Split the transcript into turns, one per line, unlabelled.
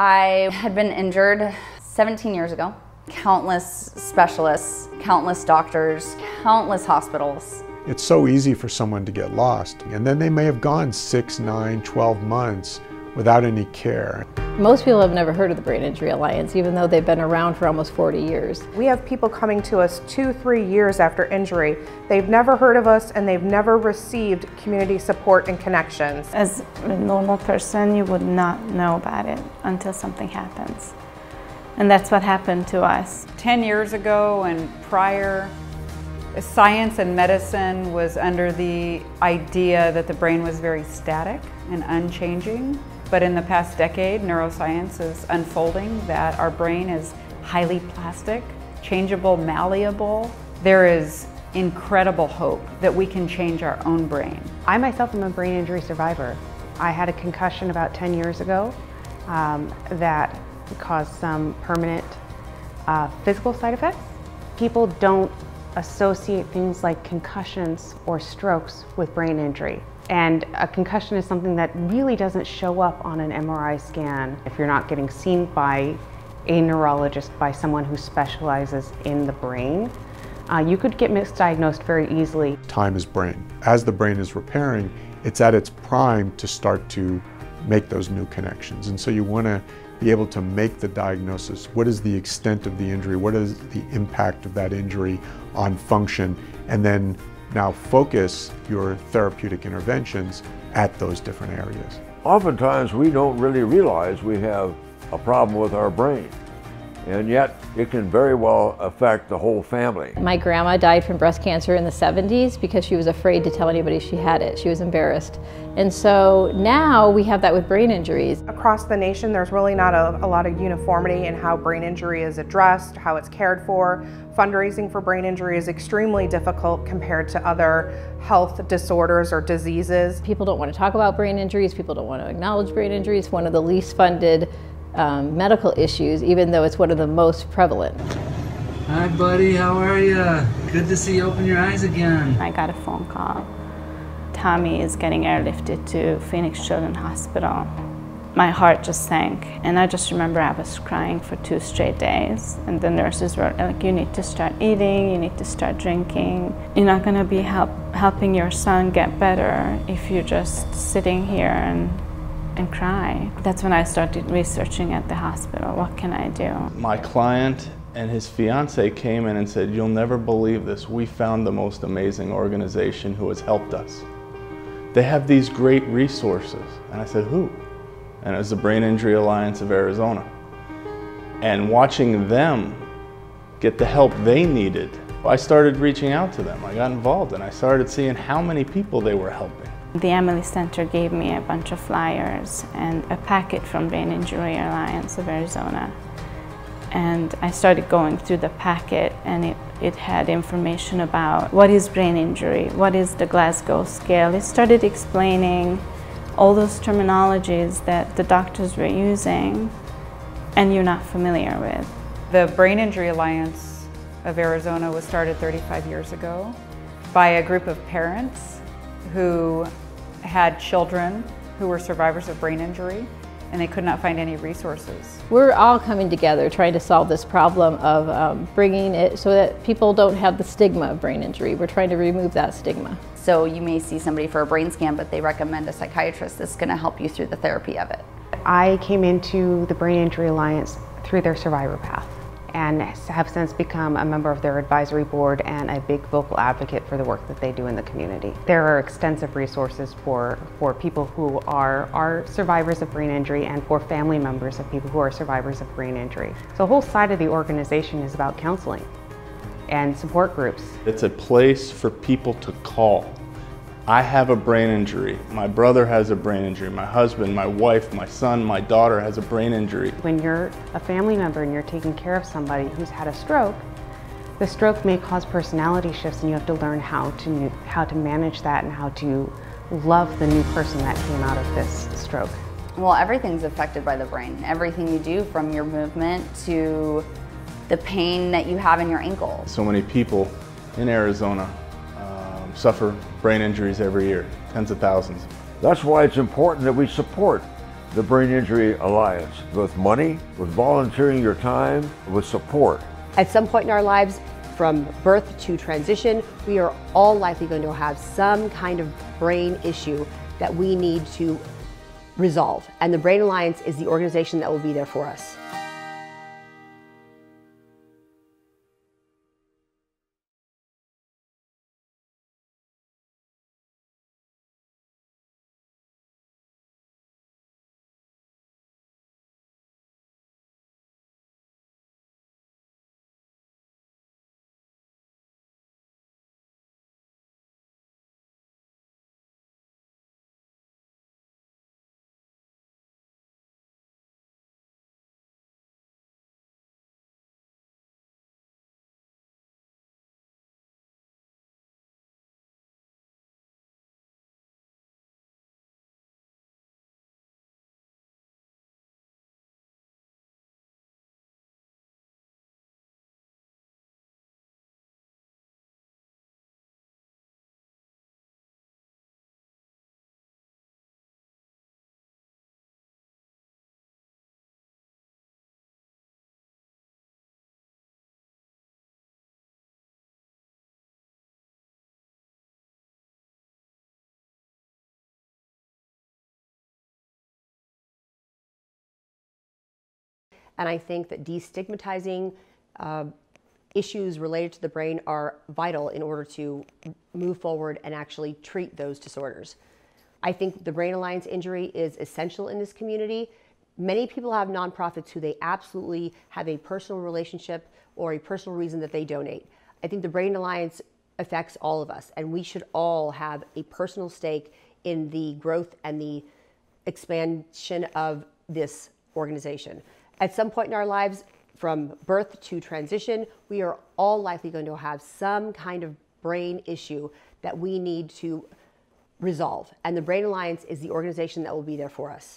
I had been injured 17 years ago. Countless specialists, countless doctors, countless hospitals.
It's so easy for someone to get lost, and then they may have gone six, nine, 12 months without any care.
Most people have never heard of the Brain Injury Alliance, even though they've been around for almost 40 years.
We have people coming to us two, three years after injury. They've never heard of us and they've never received community support and connections.
As a normal person, you would not know about it until something happens. And that's what happened to us.
10 years ago and prior, science and medicine was under the idea that the brain was very static and unchanging. But in the past decade, neuroscience is unfolding that our brain is highly plastic, changeable, malleable. There is incredible hope that we can change our own brain.
I myself am a brain injury survivor. I had a concussion about 10 years ago um, that caused some permanent uh, physical side effects. People don't associate things like concussions or strokes with brain injury. And a concussion is something that really doesn't show up on an MRI scan if you're not getting seen by a neurologist, by someone who specializes in the brain. Uh, you could get misdiagnosed very easily.
Time is brain. As the brain is repairing, it's at its prime to start to make those new connections. And so you want to be able to make the diagnosis. What is the extent of the injury? What is the impact of that injury on function? And then now focus your therapeutic interventions at those different areas.
Oftentimes we don't really realize we have a problem with our brain and yet it can very well affect the whole family.
My grandma died from breast cancer in the 70s because she was afraid to tell anybody she had it. She was embarrassed. And so now we have that with brain injuries.
Across the nation, there's really not a, a lot of uniformity in how brain injury is addressed, how it's cared for. Fundraising for brain injury is extremely difficult compared to other health disorders or diseases.
People don't want to talk about brain injuries. People don't want to acknowledge brain injuries. One of the least funded um, medical issues, even though it's one of the most prevalent.
Hi, buddy. How are you? Good to see you open your eyes again.
I got a phone call. Tommy is getting airlifted to Phoenix Children's Hospital. My heart just sank, and I just remember I was crying for two straight days. And the nurses were like, "You need to start eating. You need to start drinking. You're not going to be help helping your son get better if you're just sitting here and and cry. That's when I started researching at the hospital. What can I do?
My client and his fiance came in and said, You'll never believe this. We found the most amazing organization who has helped us. They have these great resources. And I said, Who? And it was the Brain Injury Alliance of Arizona. And watching them get the help they needed, I started reaching out to them. I got involved and I started seeing how many people they were helping.
The Emily Center gave me a bunch of flyers and a packet from Brain Injury Alliance of Arizona. And I started going through the packet and it, it had information about what is brain injury, what is the Glasgow scale. It started explaining all those terminologies that the doctors were using and you're not familiar with.
The Brain Injury Alliance of Arizona was started 35 years ago by a group of parents who had children who were survivors of brain injury and they could not find any resources.
We're all coming together trying to solve this problem of um, bringing it so that people don't have the stigma of brain injury. We're trying to remove that stigma.
So you may see somebody for a brain scan, but they recommend a psychiatrist that's going to help you through the therapy of it.
I came into the Brain Injury Alliance through their survivor path and have since become a member of their advisory board and a big vocal advocate for the work that they do in the community. There are extensive resources for, for people who are, are survivors of brain injury and for family members of people who are survivors of brain injury. So the whole side of the organization is about counseling and support groups.
It's a place for people to call I have a brain injury. My brother has a brain injury. My husband, my wife, my son, my daughter has a brain injury.
When you're a family member and you're taking care of somebody who's had a stroke, the stroke may cause personality shifts and you have to learn how to, how to manage that and how to love the new person that came out of this stroke.
Well, everything's affected by the brain. Everything you do from your movement to the pain that you have in your ankle.
So many people in Arizona suffer brain injuries every year, tens of thousands.
That's why it's important that we support the Brain Injury Alliance with money, with volunteering your time, with support.
At some point in our lives, from birth to transition, we are all likely going to have some kind of brain issue that we need to resolve. And the Brain Alliance is the organization that will be there for us. And I think that destigmatizing uh, issues related to the brain are vital in order to move forward and actually treat those disorders. I think the Brain Alliance injury is essential in this community. Many people have nonprofits who they absolutely have a personal relationship or a personal reason that they donate. I think the Brain Alliance affects all of us, and we should all have a personal stake in the growth and the expansion of this organization. At some point in our lives, from birth to transition, we are all likely going to have some kind of brain issue that we need to resolve. And the Brain Alliance is the organization that will be there for us.